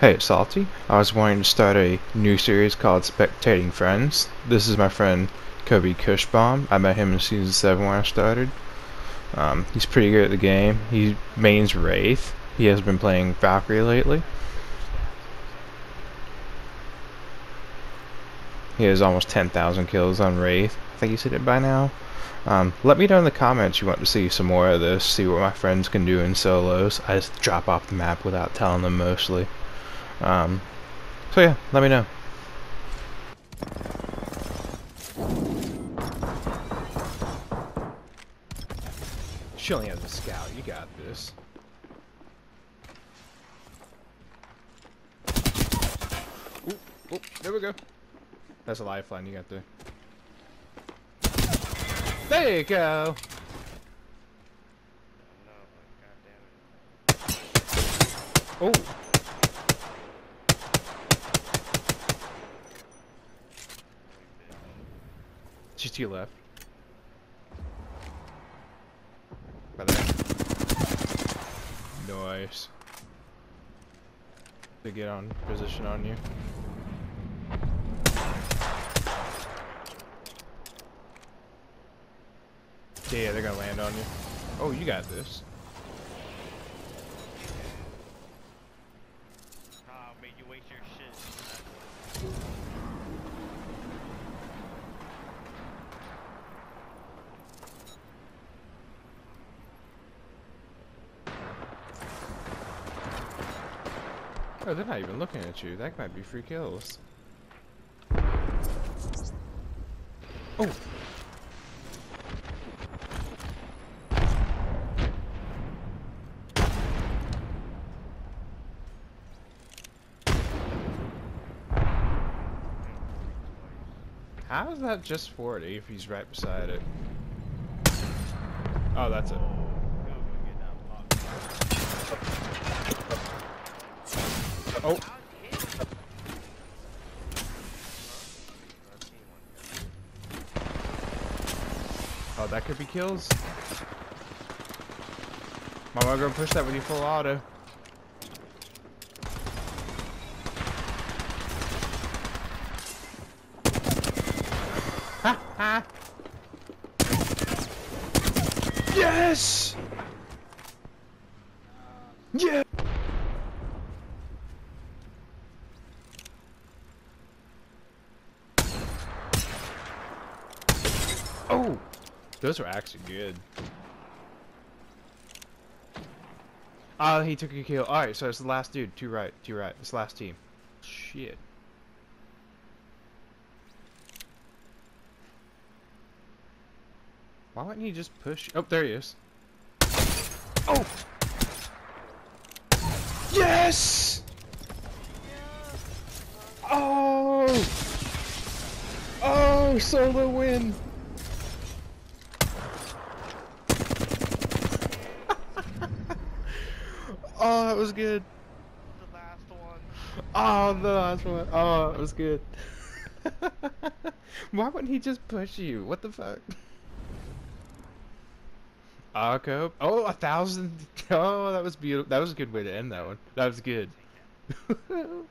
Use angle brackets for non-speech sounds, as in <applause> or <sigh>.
Hey, it's Salty. I was wanting to start a new series called Spectating Friends. This is my friend Kobe Kushbaum. I met him in season 7 when I started. Um, he's pretty good at the game. He mains Wraith. He has been playing Valkyrie lately. He has almost 10,000 kills on Wraith. I think he's hit it by now. Um, let me know in the comments you want to see some more of this, see what my friends can do in solos. I just drop off the map without telling them mostly. Um, so yeah, let me know. She only has a scout, you got this. Ooh, ooh, there we go. That's a lifeline you got there. There you go! Oh! She's to your left. By there. Nice. To get on position on you. Yeah, they're gonna land on you. Oh, you got this. Ah, made you waste your shit. Oh, they're not even looking at you. That might be free kills. Oh! How is that just 40 if he's right beside it? Oh, that's it. Go, go get that pop. Oh! Oh, that could be kills. Mama, gonna push that with your full auto. Ha ha! Yes! Yeah! Oh! Those were actually good. Oh, he took a kill. Alright, so it's the last dude. Two right, two right. This last team. Shit. Why wouldn't he just push? Oh, there he is. Oh! Yes! Oh! Oh, solo win! Oh, that was good. The last one. Oh, the last one. Oh, it was good. <laughs> Why wouldn't he just push you? What the fuck? Cope. Oh, a thousand. <laughs> Oh, that was beautiful. That was a good way to end that one. That was good. <laughs>